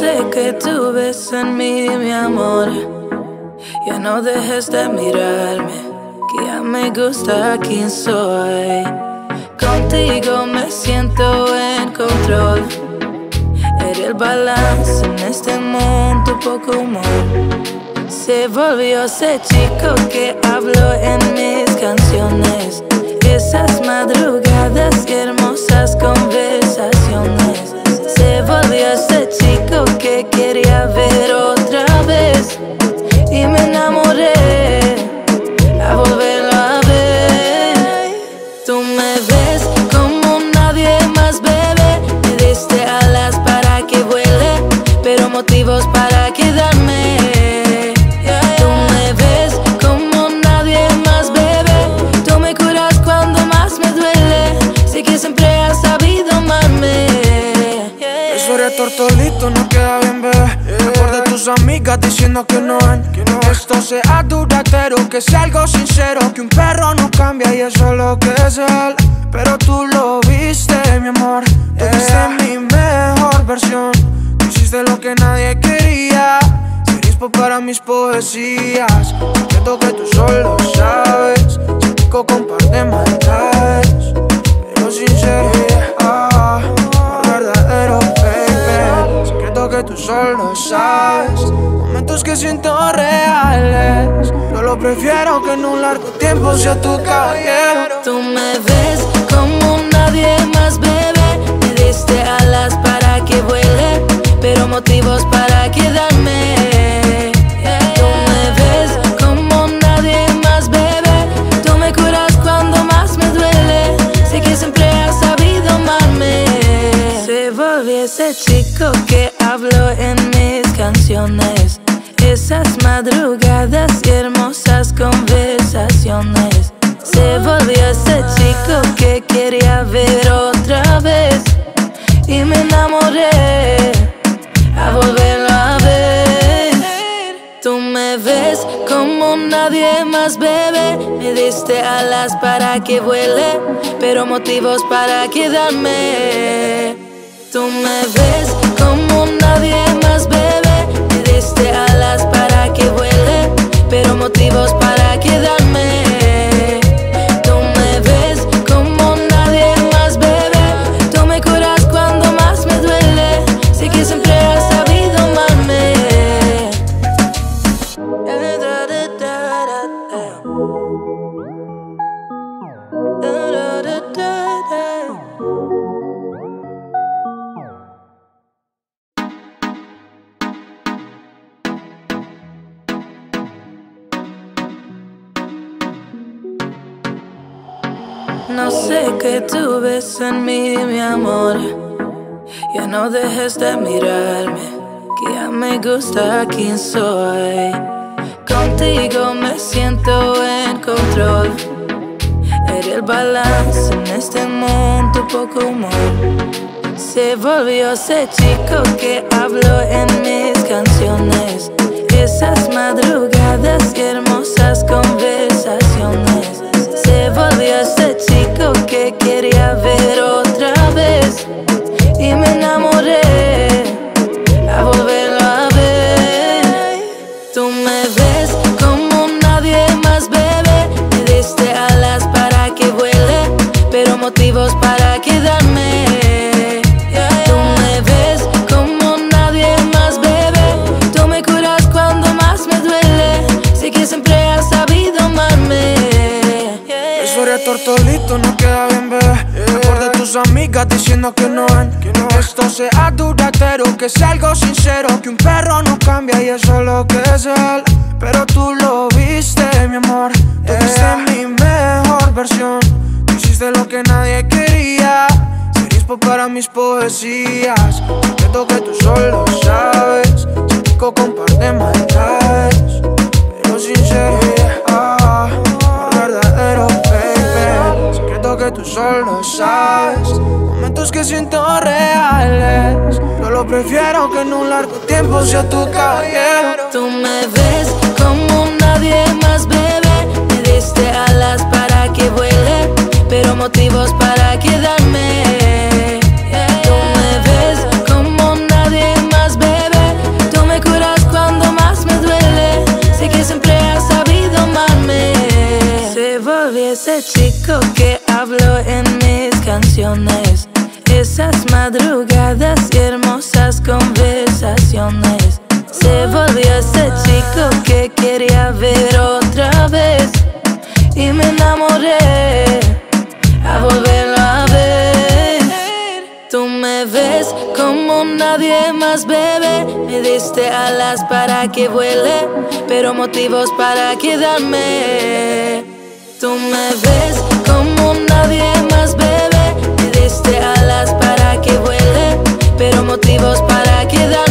sé qué tú ves en mí, mi amor. Ya no dejes de mirarme, que ya me gusta quién soy. Contigo me siento en control. Eres el balance en este mundo poco humor. Se volvió ese chico que habló en mis canciones. Esas motivos para quedarme. Tú me ves como nadie más, bebé. Tú me curas cuando más me duele. Sé que siempre has sabido amarme. Eso de tortolito no queda bien, bebé. Mejor de tus amigas diciendo que no ven. Que esto sea duradero, que sea algo sincero. Que un perro no cambia y eso es lo que es él. Pero tú lo viste, mi amor. Tú viste mi mejor versión. Que nadie quería. Serispo para mis poesías. Siento que tú solo sabes. Chico con par de maldades. Pero sincero, ah, verdadero, baby. Secreto que tú solo sabes. Momentos que siento reales. Yo lo prefiero que en un largo tiempo sea tu caballero. Tú me ves como nadie más, bebé. Chico que habló en mis canciones. Esas madrugadas y hermosas conversaciones. Se volvió ese chico que quería ver otra vez. Y me enamoré a volverlo a ver. Tú me ves como nadie más, bebé. Me diste alas para que vuele, pero motivos para quedarme. Tú me ves como nadie más, bebé. Me diste alas para que vuele, pero motivos para quedarme. No sé qué tú ves en mí, mi amor. Ya no dejes de mirarme, que ya me gusta quién soy. Contigo me siento en control. Eres el balance en este mundo poco humor. Se volvió ese chico que habló en mis canciones. Esas madrugadas motivos para quedarme. Tú me ves como nadie más, bebé. Tú me curas cuando más me duele. Sé que siempre has sabido amarme. Eso de tortolito no queda bien, bebé. De tus amigas diciendo que no ven. Que esto sea duradero, que sea algo sincero. Que un perro no cambia y eso es lo que es él. Pero tú lo viste, mi amor. Tú viste mi mejor versión. Lo que nadie quería. Serispo para mis poesías. Secreto que tú solo sabes. Chico con par de maldades. Pero sincero, ah, verdadero, baby. Secreto que tú solo sabes. Momentos que siento reales. Yo lo prefiero que en un largo tiempo sea tu caballero. Tú me ves como nadie más, bebé. motivos para quedarme. Tú me ves como nadie más, bebé. Tú me curas cuando más me duele. Sé que siempre has sabido amarme. Se volvió ese chico que hablo en mis canciones. Esas madrugadas y hermosas conversaciones. Se volvió ese chico que quería ver otra vez. Y me enamoré. Nadie más, bebé. Me diste alas para que vuele, pero motivos para quedarme. Tú me ves como nadie más, bebé. Me diste alas para que vuele, pero motivos para quedarme.